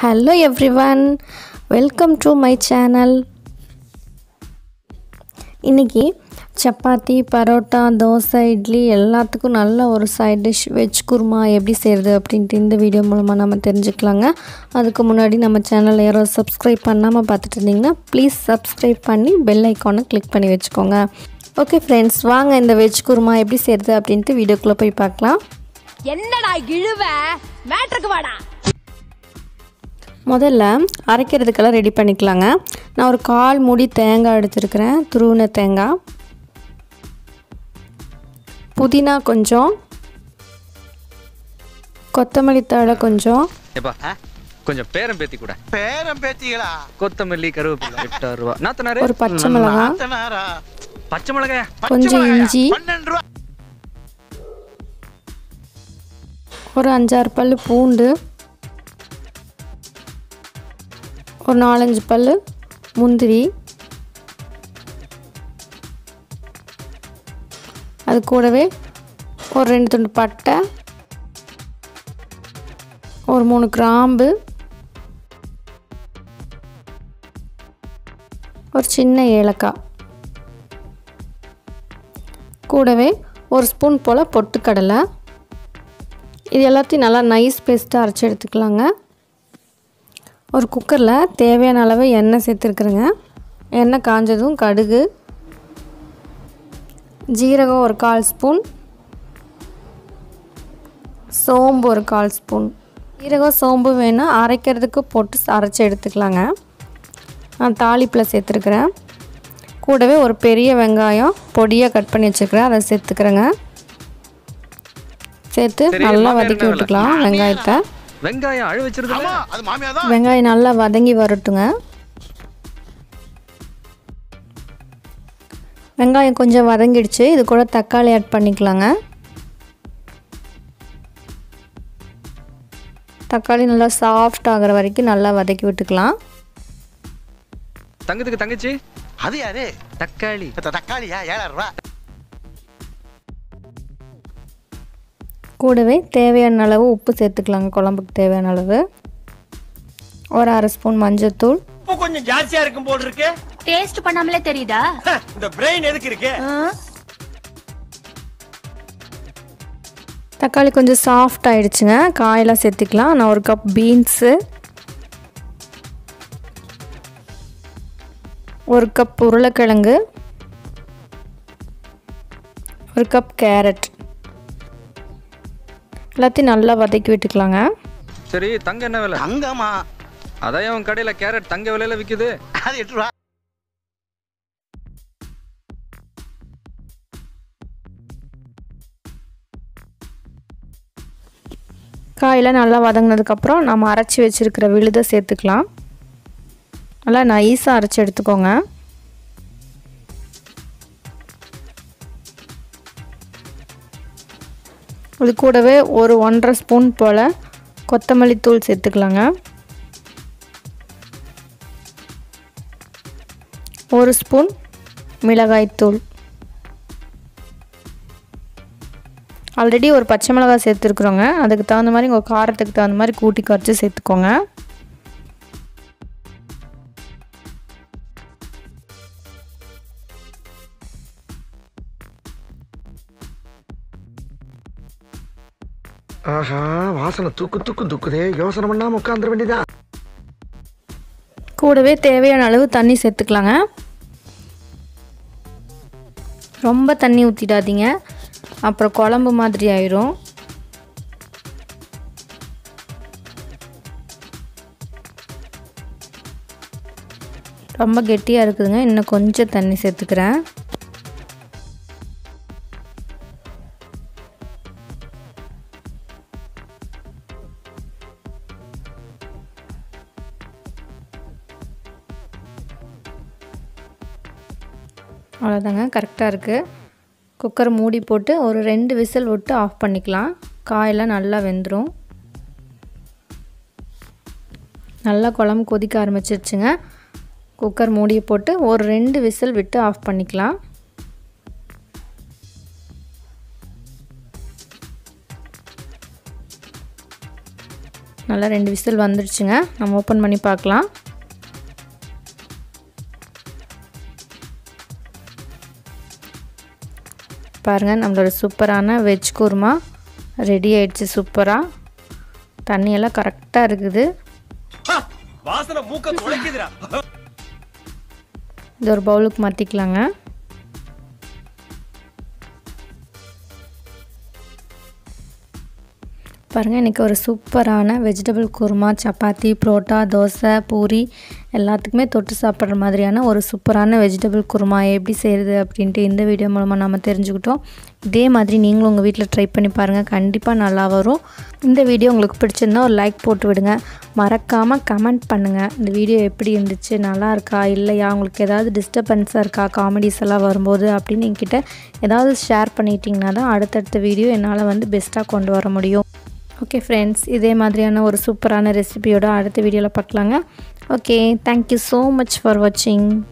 Hello everyone welcome to my channel இன்றைக்கி சப்பாத்தி பரோட்டா தோசை இட்லி எல்லாத்துக்கும் நல்ல ஒரு சைட் டிஷ் வெஜ் குருமா எப்படி செய்கிறது அப்படின்ட்டு இந்த வீடியோ மூலமாக நம்ம தெரிஞ்சுக்கலாங்க. அதுக்கு முன்னாடி நம்ம சேனல் யாரோ சப்ஸ்கிரைப் பண்ணாமல் பார்த்துட்டு இருந்தீங்கன்னா ப்ளீஸ் சப்ஸ்கிரைப் பண்ணி பெல் ஐக்கானை கிளிக் பண்ணி வச்சுக்கோங்க. ஓகே ஃப்ரெண்ட்ஸ் வாங்க இந்த வெஜ் குருமா எப்படி செய்கிறது அப்படின்ட்டு வீடியோக்குள்ளே போய் பார்க்கலாம். என்னடா இழுவ? மேட்ருக்கு வாடா. முதல்ல அரைக்கிறதுக்கெல்லாம் ரெடி பண்ணிக்கலாங்க. நான் ஒரு கால் மூடி தேங்காய் எடுத்துருக்கிறேன். துருவின தேங்காய். புதினா கொஞ்சம். கொத்தமல்லி தழை கொஞ்சம். கொஞ்சம் பேரம் பேத்தி கூட. பேரம் பேத்திகளா? கொத்தமல்லி கருவேப்பிலை எட்டாயிரம் ரூபா நாத்தனாரு? ஒரு பச்சை மிளகாய் நாத்தனாரா? பச்சை மிளகாயா கொஞ்சம்? இஞ்சி. பன்னெண்டு ரூபா. ஒரு அஞ்சாறு பல் பூண்டு. ஒரு நாலஞ்சு பல் முந்திரி. அது கூடவே ஒரு ரெண்டு துண்டு பட்டை. ஒரு மூணு கிராம்பு. ஒரு சின்ன ஏலக்காய். கூடவே ஒரு ஸ்பூன் போல் பொட்டுக்கடலை. இது எல்லாத்தையும் நல்லா நைஸ் பேஸ்ட்டாக அரைச்சி எடுத்துக்கலாங்க. ஒரு குக்கரில் தேவையான அளவு எண்ணெய் சேர்த்துருக்குறேங்க. எண்ணெய் காஞ்சதும் கடுகு ஜீரகம் ஒரு கால் ஸ்பூன் சோம்பு ஒரு கால் ஸ்பூன். ஜீரகம் சோம்பு வேணால் அரைக்கிறதுக்கு போட்டு அரைச்சி எடுத்துக்கலாங்க. நான் தாளிப்பில் சேர்த்துருக்குறேன். கூடவே ஒரு பெரிய வெங்காயம் பொடியாக கட் பண்ணி வச்சுருக்கிறேன். அதை சேர்த்துக்கிறேங்க. சேர்த்து சரி, நல்லா வதக்கி? விட்டுக்கலாம் வெங்காயத்தை. வெங்காயம் அழு வச்சிருந்தா ஆமா அது மாமியா தான் வெங்காயம் நல்லா வதங்கி வரட்டுங்க. வெங்காயம் கொஞ்சம் வதங்கிடுச்சு. இது கூட தக்காளி ஆட் பண்ணிக்கலாங்க. தக்காளி நல்லா சாஃப்ட் ஆகிற வரைக்கும் நல்லா வதக்கி விட்டுக்கலாம். தங்கத்துக்கு தங்கச்சி? அது யாரு? தக்காளி. தக்காளியா? ஏழாயிரம் ரூபா. கூடவே தேவையான அளவு உப்பு சேர்த்துக்கலாங்க குழம்புக்கு தேவையான அளவு. ஒரு அரை ஸ்பூன் மஞ்சள்தூள் உப்பு கொஞ்சம் ஜாஸ்தியா இருக்கும் போல் இருக்கு. டேஸ்ட் பண்ணாமலே தெரியுதா? இந்த பிரெயின் எதுக்கு இருக்கு? தக்காளி கொஞ்சம் சாஃப்ட் ஆயிடுச்சுங்க காயெல்லாம் சேர்த்துக்கலாம். நான் ஒரு கப் பீன்ஸு ஒரு கப் உருளைக்கிழங்கு. ஒரு கப் கேரட் எல்லாத்தையும் நல்லா வதக்கி விட்டுக்கலாங்க. சரி தங்க என்ன விலை? தங்கம்மா. அதான் அவன் கடையில கேரட் தங்க விலையில விக்குது. அது எட்டு ரூபா. காயெல்லாம் நல்லா வதங்கினதுக்கப்புறம் நம்ம அரைச்சி வச்சுருக்கிற விழுதை சேர்த்துக்கலாம். நல்லா நைஸாக அரைச்சி எடுத்துக்கோங்க. இது கூடவே ஒரு ஒன்றரை ஸ்பூன் போல் கொத்தமல்லி தூள் சேர்த்துக்கலாங்க. ஒரு ஸ்பூன் மிளகாய்த்தூள் ஆல்ரெடி ஒரு பச்சை மிளகாய் சேர்த்துருக்குறோங்க. அதுக்கு தகுந்த மாதிரி உங்கள் காரத்துக்கு தகுந்த மாதிரி கூட்டி குறைச்சி சேர்த்துக்கோங்க. ஆஹா வாசனை தூக்கு தூக்கு தூக்குதே. யோசனை பண்ணாமல் உட்காந்துட வேண்டியதா? கூடவே தேவையான அளவு தண்ணி சேர்த்துக்கலாங்க. ரொம்ப தண்ணி ஊற்றிடாதீங்க அப்புறம் குழம்பு மாதிரி ஆயிரும். ரொம்ப கெட்டியாக இருக்குதுங்க. இன்னும் கொஞ்சம் தண்ணி சேர்த்துக்கிறேன். அவ்வளோதாங்க கரெக்டாக இருக்குது குக்கர் மூடி போட்டு ஒரு ரெண்டு விசில் விட்டு ஆஃப் பண்ணிக்கலாம். காயெல்லாம் நல்லா வெந்துடும் நல்லா குழம்பு கொதிக்க ஆரம்பிச்சிருச்சுங்க. குக்கர் மூடியை போட்டு ஒரு ரெண்டு விசில் விட்டு ஆஃப் பண்ணிக்கலாம். நல்லா ரெண்டு விசில் வந்துடுச்சுங்க நம்ம ஓப்பன் பண்ணி பார்க்கலாம். பாருங்கள் நம்மளோட சூப்பரான வெஜ் குருமா ரெடி ஆயிடுச்சு சூப்பராக தண்ணியெல்லாம் கரெக்டாக இருக்குது. இது ஒரு பவுலுக்கு மாற்றிக்கலாங்க பாருங்கள் இன்றைக்கி ஒரு சூப்பரான வெஜிடபிள் குருமா சப்பாத்தி புரோட்டா தோசை பூரி எல்லாத்துக்குமே தொட்டு சாப்பிட்ற மாதிரியான ஒரு சூப்பரான வெஜிடபிள் குருமா எப்படி செய்கிறது அப்படின்ட்டு இந்த வீடியோ மூலமாக நம்ம தெரிஞ்சுக்கிட்டோம். இதே மாதிரி நீங்களும் உங்கள் வீட்டில் ட்ரை பண்ணி பாருங்கள் கண்டிப்பாக நல்லா வரும். இந்த வீடியோ உங்களுக்கு பிடிச்சிருந்தா ஒரு லைக் போட்டு விடுங்க. மறக்காமல் கமெண்ட் பண்ணுங்கள் இந்த வீடியோ எப்படி இருந்துச்சு? நல்லா இருக்கா? இல்லையா? உங்களுக்கு ஏதாவது டிஸ்டர்பன்ஸாக இருக்கா? காமெடிஸ் எல்லாம் வரும்போது அப்படின்னு என்கிட்ட ஏதாவது ஷேர் பண்ணிட்டீங்கன்னா தான் அடுத்தடுத்த வீடியோ என்னால் வந்து பெஸ்ட்டாக கொண்டு வர முடியும். ஓகே ஃப்ரெண்ட்ஸ் இதே மாதிரியான ஒரு சூப்பரான ரெசிபியோட அடுத்த வீடியோவில் பார்க்கலாங்க. okay thank you so much for watching.